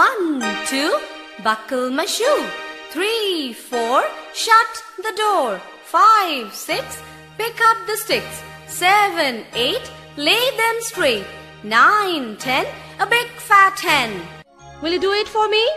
One, Two, buckle my shoe. Three, four, shut the door. Five, six, pick up the sticks. Seven, eight, lay them straight. Nine, ten, a big fat hen. Will you do it for me?